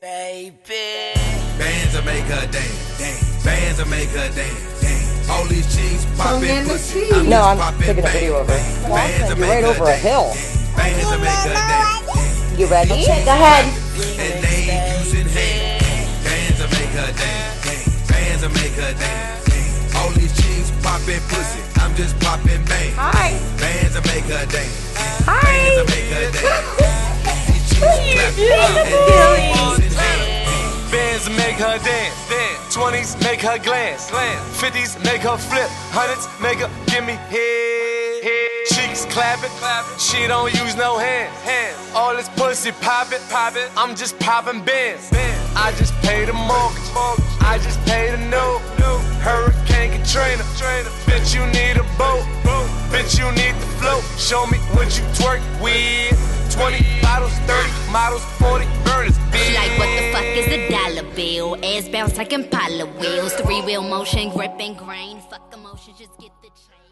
baby. Bands will make her dance, dance. Bands will make her dance, dance. All these cheeks popping pussy. I'm No, I'm popping taking a video of her. bang. Well, I'm Bands will gonna be right over a hill. Bands will make her dance, dance. You ready? Go ahead. And they ain't using hands. Bands will make her dance, dance. Bands will make her dance, dance. All these cheeks popping pussy. I'm just popping bang. Hi. Bands will make her dance. Hi. Bands will make her dance. These cheeks clapping. And they ain't using hands. Bands make her dance, dance. 20s make her glance, glance. 50s make her flip. Hundreds make her give me head, head. Cheeks clapping, clapping. She don't use no hands, hands. All this pussy popping, popping. I'm just popping bands, bands. I just paid the mortgage, mortgage. I just paid a note, note. Hurricane Katrina, trainer. Bitch, you need a boat, boat. Bitch, you need the float. Show me what you twerk with. 20 bottles, 30 models, 40 bill? Ass bounce like Impala wheels. Three wheel motion, grip and grain. Fuck emotions, just get the chain.